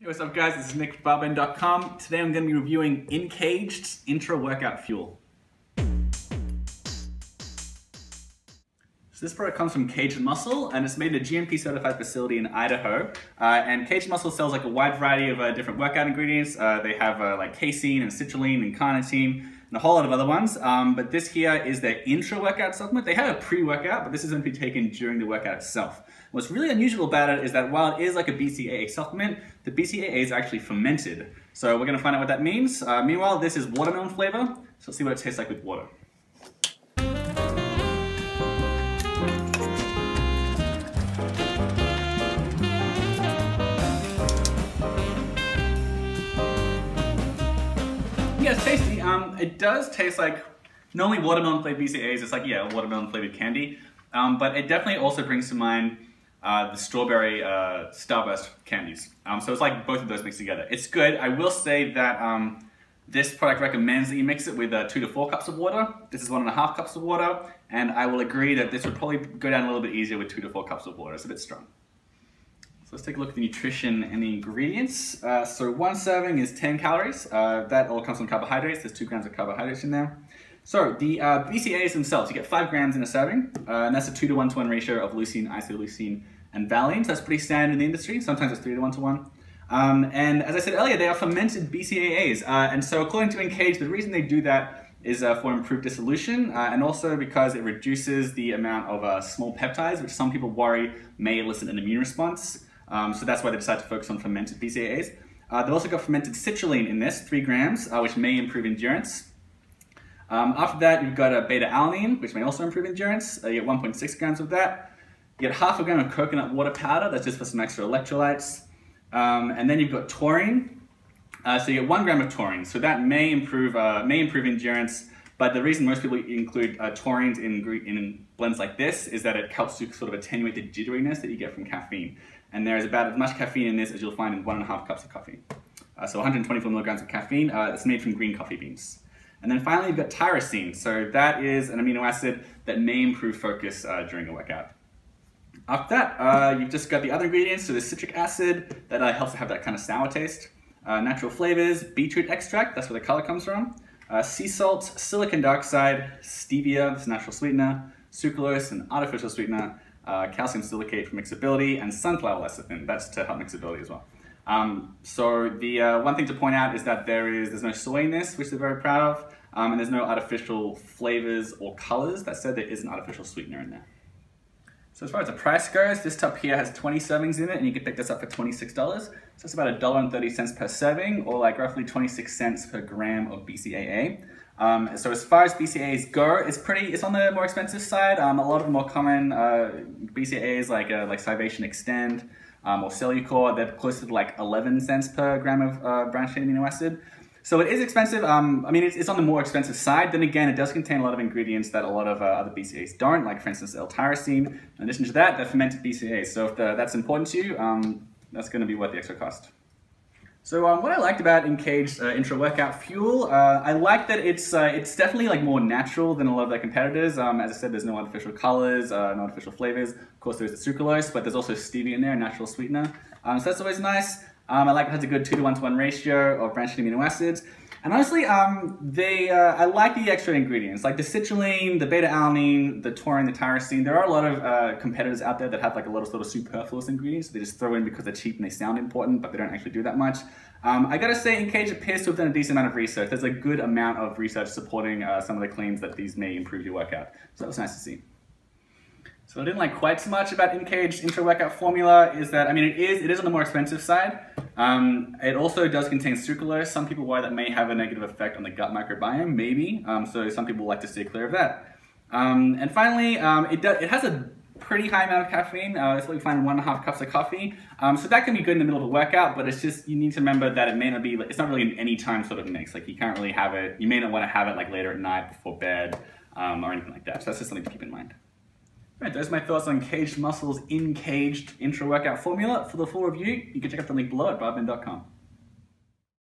Hey, what's up guys? This is Nick from BarBend.com. Today I'm going to be reviewing In-Kaged Intra-Workout Fuel. So this product comes from Kaged Muscle and it's made in a GMP certified facility in Idaho. Uh, and Kaged Muscle sells like a wide variety of uh, different workout ingredients. Uh, they have uh, like casein and citrulline and carnitine and a whole lot of other ones. Um, but this here is their intra-workout supplement. They have a pre-workout, but this is going to be taken during the workout itself. What's really unusual about it is that while it is like a BCAA supplement, the BCAA is actually fermented. So we're going to find out what that means. Uh, meanwhile, this is watermelon flavor. So let's see what it tastes like with water. Yeah, it's tasty. Um, it does taste like normally watermelon flavored BCAAs. It's like yeah, watermelon flavored candy. Um, but it definitely also brings to mind uh, the strawberry uh, Starburst candies. Um, so it's like both of those mixed together. It's good. I will say that um, this product recommends that you mix it with uh, two to four cups of water. This is one and a half cups of water, and I will agree that this would probably go down a little bit easier with two to four cups of water. It's a bit strong. So let's take a look at the nutrition and the ingredients. Uh, so one serving is 10 calories. Uh, that all comes from carbohydrates. There's two grams of carbohydrates in there. So the uh, BCAAs themselves, you get five grams in a serving, uh, and that's a two to one to one ratio of leucine, isoleucine, and valine. So that's pretty standard in the industry. Sometimes it's three to one to one. Um, and as I said earlier, they are fermented BCAAs. Uh, and so according to In-Kaged, the reason they do that is uh, for improved dissolution uh, and also because it reduces the amount of uh, small peptides, which some people worry may elicit an immune response. Um, so that's why they decided to focus on fermented BCAAs. Uh, they've also got fermented citrulline in this, three grams, uh, which may improve endurance. Um, after that, you've got a beta-alanine, which may also improve endurance. Uh, you get 1.6 grams of that. You get half a gram of coconut water powder, that's just for some extra electrolytes. Um, and then you've got taurine. Uh, so you get one gram of taurine. So that may improve, uh, may improve endurance, but the reason most people include uh, taurines in, in blends like this is that it helps to sort of attenuate the jitteriness that you get from caffeine. And there's about as much caffeine in this as you'll find in one and a half cups of coffee. Uh, so 124 milligrams of caffeine. Uh, it's made from green coffee beans. And then finally, you've got tyrosine. So that is an amino acid that may improve focus uh, during a workout. After that, uh, you've just got the other ingredients. So there's citric acid that uh, helps to have that kind of sour taste. Uh, natural flavors, beetroot extract, that's where the color comes from. Sea salt, silicon dioxide, stevia, this natural sweetener, sucralose, an artificial sweetener, uh, calcium silicate for mixability, and sunflower lecithin, that's to help mixability as well. Um, so the uh, one thing to point out is that there is there's no soy in this, which they're very proud of, um, and there's no artificial flavors or colors. That said, there is an artificial sweetener in there. So as far as the price goes, this tub here has 20 servings in it, and you can pick this up for $26. So it's about $1.30 per serving, or like roughly 26 cents per gram of BCAA. Um, so as far as BCAAs go, it's pretty, it's on the more expensive side. Um, a lot of the more common uh, BCAAs like uh, like Scivation Extend um, or Cellucor, they're closer to like 11 cents per gram of uh, branched amino acid. So it is expensive. Um, I mean, it's, it's, on the more expensive side. Then again, it does contain a lot of ingredients that a lot of uh, other BCAAs don't, like for instance, L-tyrosine. In addition to that, they're fermented BCAAs. So if the, that's important to you, um, that's going to be worth the extra cost. So um, what I liked about In-Kaged uh, Intra Workout Fuel, uh, I like that it's uh, it's definitely like more natural than a lot of their competitors. Um, as I said, there's no artificial colors, uh, no artificial flavors. Of course, there's the sucralose, but there's also stevia in there, a natural sweetener. Um, so that's always nice. Um, I like it has a good two to one to one ratio of branched amino acids. And honestly, um, they, uh, I like the extra ingredients, like the citrulline, the beta-alanine, the taurine, the tyrosine. There are a lot of uh, competitors out there that have like a lot of sort of superfluous ingredients. They just throw in because they're cheap and they sound important, but they don't actually do that much. Um, I gotta say, In-Kaged appears to have done a decent amount of research. There's a good amount of research supporting uh, some of the claims that these may improve your workout. So that was nice to see. So I didn't like quite so much about In-Kaged intra-workout formula is that, I mean, it is, it is on the more expensive side. Um, it also does contain sucralose. Some people worry that may have a negative effect on the gut microbiome, maybe. Um, so some people like to stay clear of that. Um, and finally, um, it, does, it has a pretty high amount of caffeine. Uh, it's what you find in one and a half cups of coffee. Um, so that can be good in the middle of a workout, but it's just, you need to remember that it may not be, it's not really an anytime sort of mix. Like you can't really have it, you may not want to have it like later at night before bed um, or anything like that. So that's just something to keep in mind. Right, those are my thoughts on Kaged Muscles In-Kaged Intra Workout Formula. For the full review, you can check out the link below at barbend.com.